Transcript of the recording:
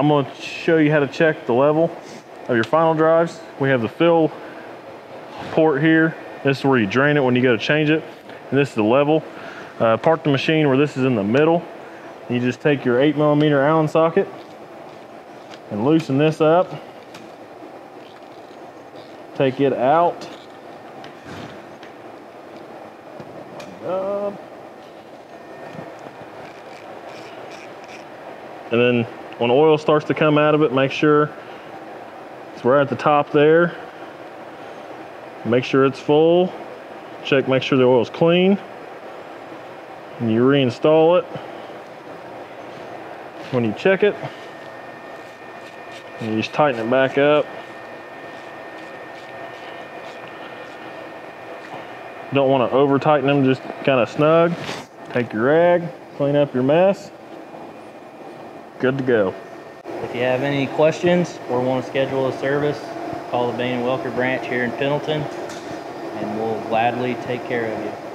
I'm gonna show you how to check the level of your final drives. We have the fill port here. This is where you drain it when you go to change it. And this is the level. Uh, park the machine where this is in the middle. You just take your eight millimeter Allen socket and loosen this up. Take it out. And then when oil starts to come out of it, make sure it's right at the top there. Make sure it's full. Check, make sure the oil's clean. And you reinstall it. When you check it, you just tighten it back up. Don't want to over tighten them, just kind of snug. Take your rag, clean up your mess. Good to go. If you have any questions or want to schedule a service, call the Bane and Welker branch here in Pendleton, and we'll gladly take care of you.